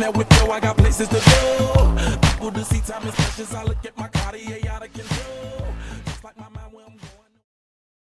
that with window, I got places to go. People to see, time is precious. I look at my Cartier out again.